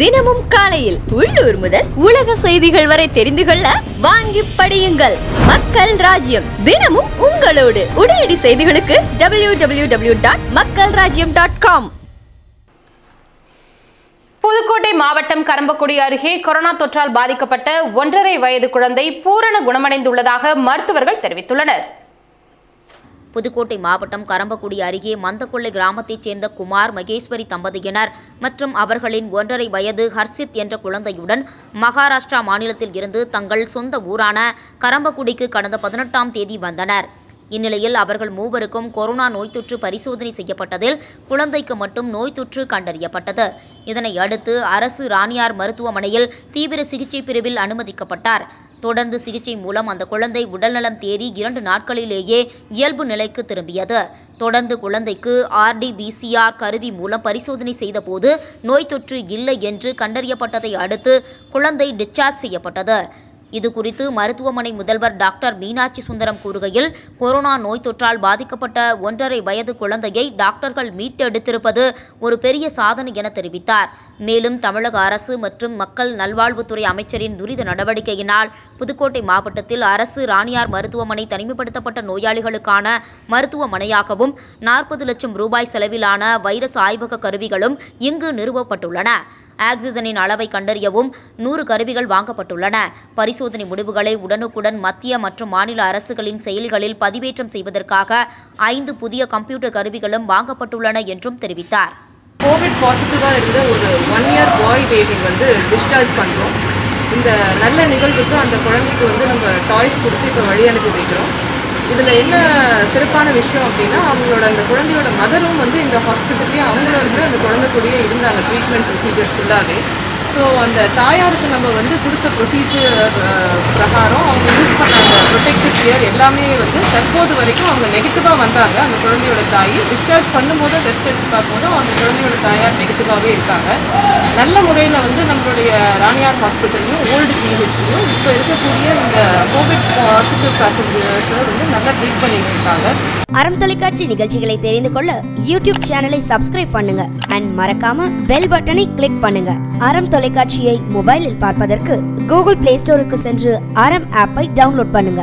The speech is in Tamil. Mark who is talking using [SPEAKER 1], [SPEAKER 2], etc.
[SPEAKER 1] தினமும் காலையில் உள்ளூர் முதல் உலக செய்திகள் வரை தெரிந்து கொள்ள வாங்கி படியுங்கள். மக்கள் ராஜ்யம் தினமும் உங்களோடு. உடனடி செய்திகளுக்கு டபிள்யூ டபிள்யூ டபிள்யூ டாட் மக்கள் ராஜ்யம் டாட் காம்
[SPEAKER 2] புதுக்கோட்டை மாவட்டம் கரம்பக்குடி அருகே கொரோனா தொற்றால் பாதிக்கப்பட்ட ஒன்றரை வயது குழந்தை பூரண குணமடைந்துள்ளதாக மருத்துவர்கள் தெரிவித்துள்ளனர்.
[SPEAKER 3] புதுக்கோட்டை மாவட்டம் கரம்பக்குடி அருகே மந்தக்கொள்ளை கிராமத்தைச் சேர்ந்த குமார் மகேஸ்வரி தம்பதியினர் மற்றும் அவர்களின் ஒன்றரை வயது ஹர்ஷித் என்ற குழந்தையுடன் மகாராஷ்டிரா மாநிலத்தில் இருந்து தங்கள் சொந்த ஊரான கரம்பக்குடிக்கு கடந்த பதினெட்டாம் தேதி வந்தனர். இந்நிலையில் அவர்கள் மூவருக்கும் கொரோனா நோய் தொற்று பரிசோதனை செய்யப்பட்டதில் குழந்தைக்கு மட்டும் நோய் தொற்று கண்டறியப்பட்டது. இதனை அடுத்து அரசு ராணியார் மருத்துவமனையில் தீவிர சிகிச்சை பிரிவில் அனுமதிக்கப்பட்டார். தொடர்ந்து சிகிச்சை மூலம் அந்த குழந்தை உடல்நலம் தேறி இரண்டு நாட்களிலேயே இயல்பு நிலைக்கு திரும்பியது. தொடர்ந்து குழந்தைக்கு ஆர்டிபிசிஆர் கருவி மூலம் பரிசோதனை செய்தபோது நோய் தொற்று இல்லை என்று கண்டறியப்பட்டதை அடுத்து குழந்தை டிஸ்சார்ஜ் செய்யப்பட்டது. இது குறித்து மருத்துவமனை முதல்வர் டாக்டர் மீனாட்சி சுந்தரம் கூறுகையில் கொரோனா நோய் தொற்றால் பாதிக்கப்பட்ட ஒன்றரை வயது குழந்தையை டாக்டர்கள் மீட்டெடுத்திருப்பது ஒரு பெரிய சாதனை என தெரிவித்தார். மேலும் தமிழக அரசு மற்றும் மக்கள் நல்வாழ்வுத்துறை அமைச்சரின் துரித நடவடிக்கையினால் புதுக்கோட்டை மாவட்டத்தில் அரசு ராணியார் மருத்துவமனை தனிமைப்படுத்தப்பட்ட நோயாளிகளுக்கான மருத்துவமனையாகவும் நாற்பது லட்சம் ரூபாய் செலவிலான வைரஸ் ஆய்வக கருவிகளும் இங்கு நிறுவப்பட்டுள்ளன. ஆக்சிஜனின் அளவை கண்டறியவும் நூறு கருவிகள் வாங்கப்பட்டுள்ளன. பரிசோதனை முடிவுகளை உடனுக்குடன் மத்திய மற்றும் மாநில அரசுகளின் செயலிகளில் பதிவேற்றம் செய்வதற்காக ஐந்து புதிய கம்ப்யூட்டர் கருவிகளும் வாங்கப்பட்டுள்ளன என்றும் தெரிவித்தார்.
[SPEAKER 4] கோவிட் பாசிட்டிவாக இருந்த ஒரு ஒன் இயர் பாய் பேபி வந்து டிஸ்சார்ஜ் பண்ணுறோம் இந்த நல்ல நிகழ்வுக்கு அந்த குழந்தைக்கு வந்து நம்ம டாய்ஸ் கொடுத்து இப்போ வழி அனுப்பி வைக்கிறோம். இதில் என்ன சிறப்பான விஷயம் அப்படின்னா அவங்களோட அந்த குழந்தையோட மதரும் வந்து இந்த ஹாஸ்பிட்டல்லேயே அவங்களும் வந்து அந்த குழந்தை கூடயே இருந்தாங்க ட்ரீட்மெண்ட் ப்ரொசீஜர்ஸ் ஃபுல்லாகவே ஸோ அந்த தாயாருக்கு நம்ம வந்து கொடுத்த ப்ரொசீஜர் பிரகாரம் அவங்க யூஸ் பண்ண அந்த ப்ரொடெக்டிவ் கேர் எல்லாமே வந்து தற்போது வரைக்கும் அவங்க நெகட்டிவாக வந்தாங்க. அந்த குழந்தையோட தாய் டிஸ்சார்ஜ் பண்ணும்போது டெஸ்ட் எடுத்து பார்க்கும்போது அந்த குழந்தையோட தாயார் நெகட்டிவாகவே இருக்காங்க. நல்ல முறையில் வந்து நம்மளுடைய ராணியார் ஹாஸ்பிட்டல்லையும் ஓல்டு ஜிஹெச்லையும் இப்போ இருக்கக்கூடிய இந்த கோவிட் பாசிட்டிவ் பேசஞ்சர்ஸை வந்து நல்லா ட்ரீட் பண்ணிட்டு இருக்காங்க.
[SPEAKER 5] அறம் தொலைக்காட்சி நிகழ்ச்சிகளை தெரிந்து கொள்ள யூடியூப் சேனலை சப்ஸ்கிரைப் பண்ணுங்க. அண்ட் மறக்காம பெல் பட்டனை கிளிக் பண்ணுங்க. அறம் தொலைக்காட்சியை மொபைலில் பார்ப்பதற்கு கூகுள் பிளே ஸ்டோருக்கு சென்று அறம் ஆப்பை டவுன்லோட் பண்ணுங்க.